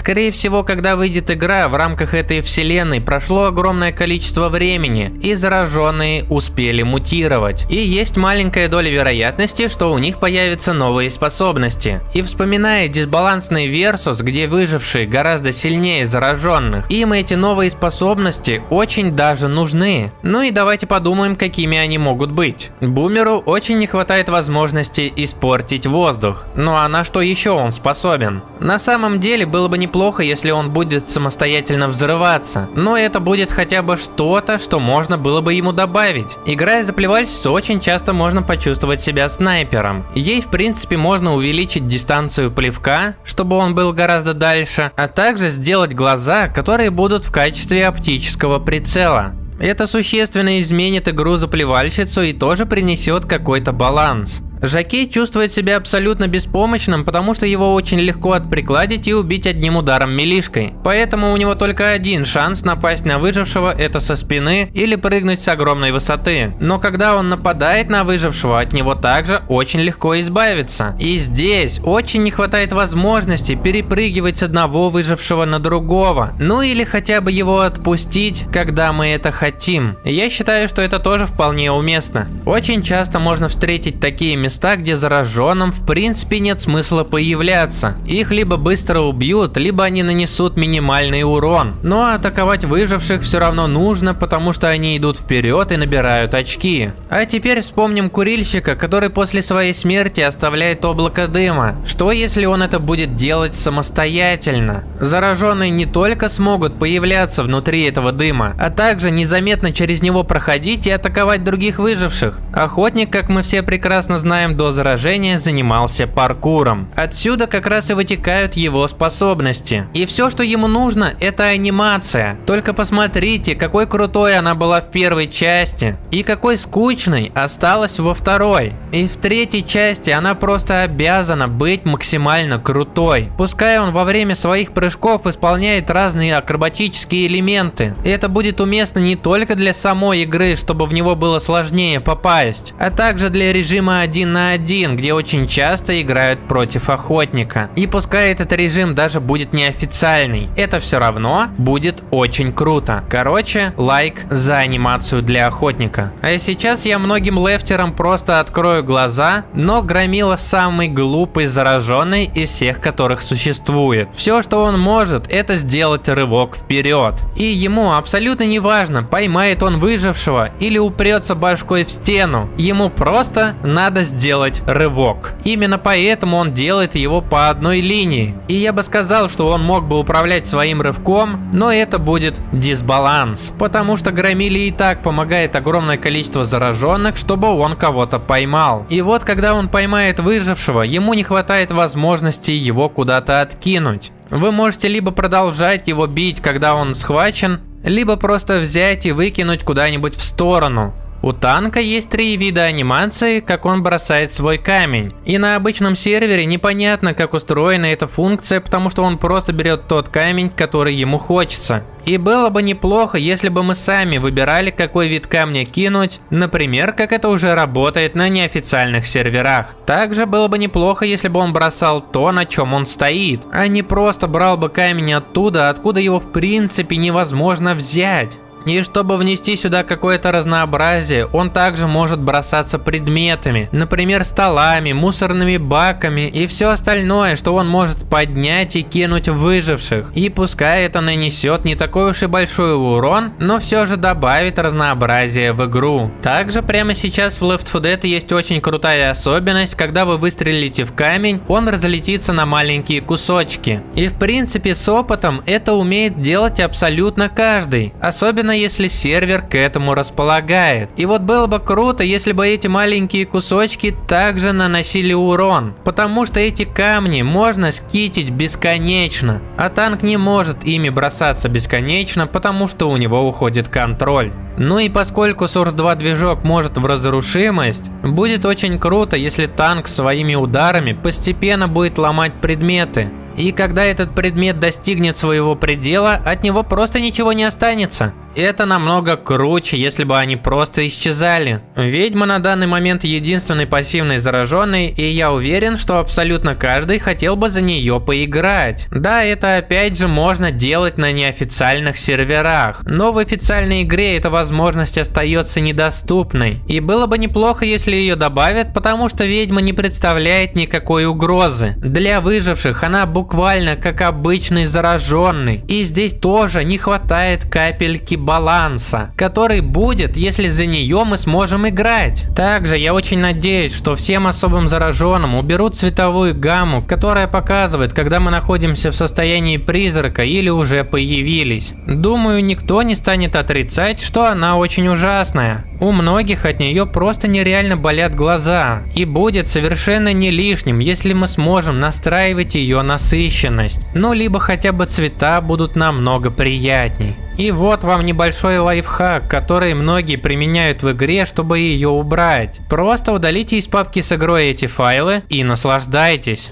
Скорее всего, когда выйдет игра, в рамках этой вселенной прошло огромное количество времени, и зараженные успели мутировать. И есть маленькая доля вероятности, что у них появятся новые способности. И вспоминая дисбалансный Versus, где выжившие гораздо сильнее зараженных, им эти новые способности очень даже нужны. Ну и давайте подумаем, какими они могут быть. Бумеру очень не хватает возможности испортить воздух. Ну а на что еще он способен? На самом деле было бы неплохо неплохо, если он будет самостоятельно взрываться, но это будет хотя бы что-то, что можно было бы ему добавить. Играя за плевальщицу, очень часто можно почувствовать себя снайпером. Ей в принципе можно увеличить дистанцию плевка, чтобы он был гораздо дальше, а также сделать глаза, которые будут в качестве оптического прицела. Это существенно изменит игру за плевальщицу и тоже принесет какой-то баланс. Жакей чувствует себя абсолютно беспомощным, потому что его очень легко отприкладить и убить одним ударом милишкой. Поэтому у него только один шанс напасть на выжившего, это со спины или прыгнуть с огромной высоты. Но когда он нападает на выжившего, от него также очень легко избавиться. И здесь очень не хватает возможности перепрыгивать с одного выжившего на другого. Ну или хотя бы его отпустить, когда мы это хотим. Я считаю, что это тоже вполне уместно. Очень часто можно встретить такие места, места, где зараженным в принципе нет смысла появляться. Их либо быстро убьют, либо они нанесут минимальный урон. Но атаковать выживших все равно нужно, потому что они идут вперед и набирают очки. А теперь вспомним курильщика, который после своей смерти оставляет облако дыма. Что если он это будет делать самостоятельно? Зараженные не только смогут появляться внутри этого дыма, а также незаметно через него проходить и атаковать других выживших. Охотник, как мы все прекрасно знаем, знаем, до заражения занимался паркуром. Отсюда как раз и вытекают его способности. И все, что ему нужно, это анимация. Только посмотрите, какой крутой она была в первой части, и какой скучной осталась во второй. И в третьей части она просто обязана быть максимально крутой. Пускай он во время своих прыжков исполняет разные акробатические элементы. Это будет уместно не только для самой игры, чтобы в него было сложнее попасть, а также для режима 1 на один, где очень часто играют против охотника. И пускай этот режим даже будет неофициальный, это все равно будет очень круто. Короче, лайк за анимацию для охотника. А сейчас я многим лефтерам просто открою глаза, но Громила самый глупый зараженный из всех, которых существует. Все, что он может, это сделать рывок вперед. И ему абсолютно не важно, поймает он выжившего или упрется башкой в стену. Ему просто надо сделать сделать рывок. Именно поэтому он делает его по одной линии. И я бы сказал, что он мог бы управлять своим рывком, но это будет дисбаланс. Потому что Громили и так помогает огромное количество зараженных, чтобы он кого-то поймал. И вот когда он поймает выжившего, ему не хватает возможности его куда-то откинуть. Вы можете либо продолжать его бить, когда он схвачен, либо просто взять и выкинуть куда-нибудь в сторону. У танка есть три вида анимации, как он бросает свой камень. И на обычном сервере непонятно, как устроена эта функция, потому что он просто берет тот камень, который ему хочется. И было бы неплохо, если бы мы сами выбирали, какой вид камня кинуть, например, как это уже работает на неофициальных серверах. Также было бы неплохо, если бы он бросал то, на чем он стоит, а не просто брал бы камень оттуда, откуда его в принципе невозможно взять. И чтобы внести сюда какое-то разнообразие, он также может бросаться предметами, например, столами, мусорными баками и все остальное, что он может поднять и кинуть выживших. И пускай это нанесет не такой уж и большой урон, но все же добавит разнообразие в игру. Также прямо сейчас в Left 4 Dead есть очень крутая особенность, когда вы выстрелите в камень, он разлетится на маленькие кусочки. И в принципе с опытом это умеет делать абсолютно каждый, особенно если сервер к этому располагает. И вот было бы круто, если бы эти маленькие кусочки также наносили урон, потому что эти камни можно скитить бесконечно, а танк не может ими бросаться бесконечно, потому что у него уходит контроль. Ну и поскольку Source 2 движок может в разрушимость, будет очень круто, если танк своими ударами постепенно будет ломать предметы, и когда этот предмет достигнет своего предела, от него просто ничего не останется. Это намного круче, если бы они просто исчезали. Ведьма на данный момент единственный пассивный зараженный, и я уверен, что абсолютно каждый хотел бы за нее поиграть. Да, это опять же можно делать на неофициальных серверах, но в официальной игре эта возможность остается недоступной. И было бы неплохо, если ее добавят, потому что ведьма не представляет никакой угрозы. Для выживших она буквально как обычный зараженный. И здесь тоже не хватает капельки баланса, который будет, если за нее мы сможем играть. Также я очень надеюсь, что всем особым зараженным уберут цветовую гамму, которая показывает, когда мы находимся в состоянии призрака или уже появились. Думаю, никто не станет отрицать, что она очень ужасная. У многих от нее просто нереально болят глаза, и будет совершенно не лишним, если мы сможем настраивать ее насыщенность, ну либо хотя бы цвета будут намного приятней. И вот вам небольшой лайфхак, который многие применяют в игре, чтобы ее убрать. Просто удалите из папки с игрой эти файлы и наслаждайтесь.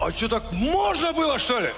А что так можно было что ли?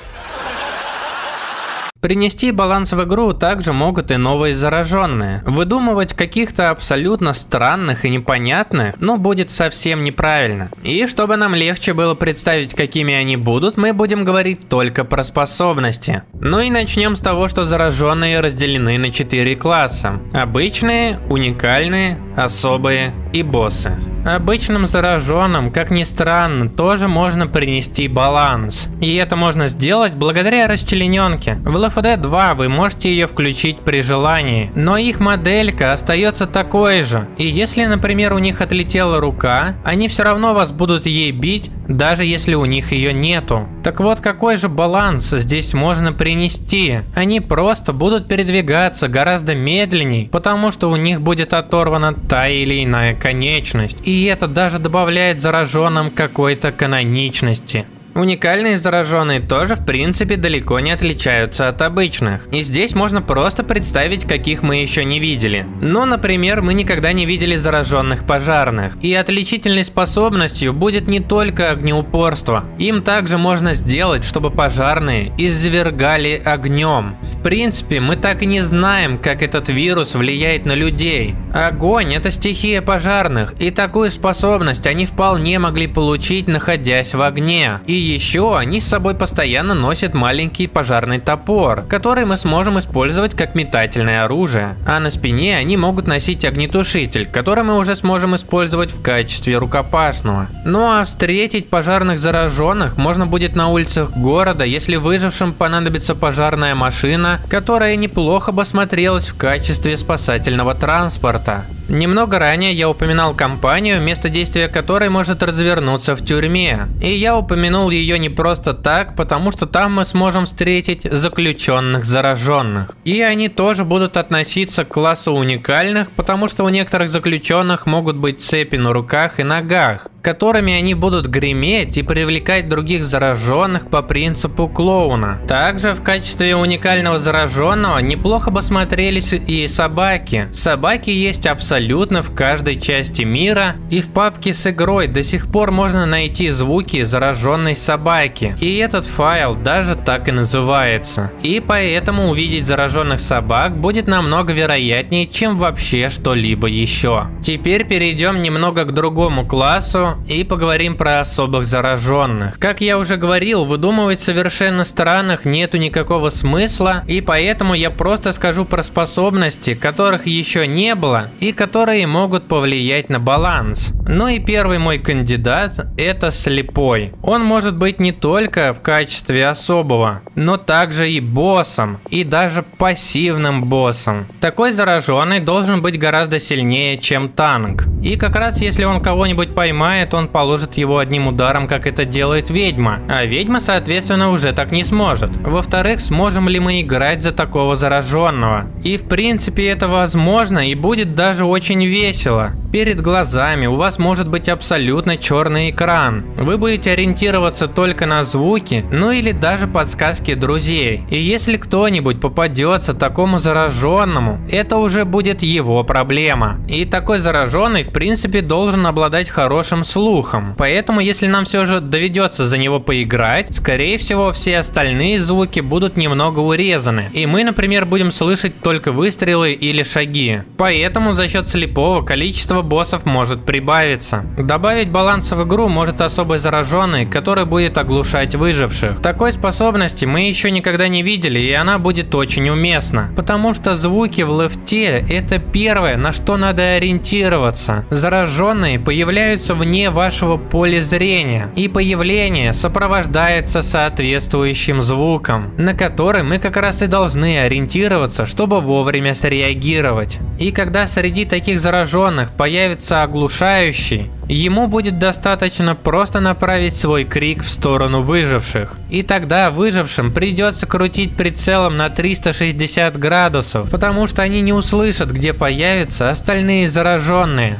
Принести баланс в игру также могут и новые зараженные. Выдумывать каких-то абсолютно странных и непонятных, ну, будет совсем неправильно. И чтобы нам легче было представить, какими они будут, мы будем говорить только про способности. Ну и начнем с того, что зараженные разделены на 4 класса. Обычные, уникальные, особые и боссы. Обычным зараженным, как ни странно, тоже можно принести баланс. И это можно сделать благодаря расчлененке. В LFD 2 вы можете ее включить при желании, но их моделька остается такой же. И если, например, у них отлетела рука, они все равно вас будут ей бить, даже если у них ее нету. Так вот, какой же баланс здесь можно принести? Они просто будут передвигаться гораздо медленней, потому что у них будет оторвана та или иная конечность. И это даже добавляет зараженным какой-то каноничности. Уникальные зараженные тоже в принципе далеко не отличаются от обычных. И здесь можно просто представить, каких мы еще не видели. Ну, например, мы никогда не видели зараженных пожарных. И отличительной способностью будет не только огнеупорство. Им также можно сделать, чтобы пожарные извергали огнем. В принципе, мы так и не знаем, как этот вирус влияет на людей. Огонь – это стихия пожарных, и такую способность они вполне могли получить, находясь в огне. И еще они с собой постоянно носят маленький пожарный топор, который мы сможем использовать как метательное оружие. А на спине они могут носить огнетушитель, который мы уже сможем использовать в качестве рукопашного. Ну а встретить пожарных зараженных можно будет на улицах города, если выжившим понадобится пожарная машина, которая неплохо бы смотрелась в качестве спасательного транспорта. Немного ранее я упоминал компанию, место действия которой может развернуться в тюрьме. И я упомянул ее не просто так, потому что там мы сможем встретить заключенных зараженных. И они тоже будут относиться к классу уникальных, потому что у некоторых заключенных могут быть цепи на руках и ногах, которыми они будут греметь и привлекать других зараженных по принципу клоуна. Также в качестве уникального зараженного неплохо бы смотрелись и собаки. Собаки есть абсолютно в каждой части мира, и в папке с игрой до сих пор можно найти звуки зараженной собаки. И этот файл даже так и называется. И поэтому увидеть зараженных собак будет намного вероятнее, чем вообще что-либо еще. Теперь перейдем немного к другому классу, и поговорим про особых зараженных. Как я уже говорил, выдумывать совершенно странных нету никакого смысла, и поэтому я просто скажу про способности, которых еще не было и которые могут повлиять на баланс. Ну и первый мой кандидат это слепой. Он может быть не только в качестве особого, но также и боссом, и даже пассивным боссом. Такой зараженный должен быть гораздо сильнее, чем танк. И как раз если он кого-нибудь поймает, он положит его одним ударом, как это делает ведьма. А ведьма, соответственно, уже так не сможет. Во-вторых, сможем ли мы играть за такого зараженного? И в принципе это возможно и будет даже очень весело. Перед глазами у вас может быть абсолютно черный экран. Вы будете ориентироваться только на звуки, ну или даже подсказки друзей. И если кто-нибудь попадется такому зараженному, это уже будет его проблема. И такой зараженный в принципе должен обладать хорошим слухом. Поэтому если нам все же доведется за него поиграть, скорее всего все остальные звуки будут немного урезаны. И мы, например, будем слышать только выстрелы или шаги. Поэтому за счет слепого количество боссов может прибавиться. Добавить баланса в игру может особый зараженный, который будет оглушать выживших. Такой способности мы еще никогда не видели и она будет очень уместна. Потому что звуки в лефте это первое, на что надо ориентироваться. Зараженные появляются вне вашего поля зрения. И появление сопровождается соответствующим звуком, на который мы как раз и должны ориентироваться, чтобы вовремя среагировать. И когда среди таких зараженных появится оглушающий, ему будет достаточно просто направить свой крик в сторону выживших. И тогда выжившим придется крутить прицелом на 360 градусов, потому что они не услышат, где появятся остальные зараженные.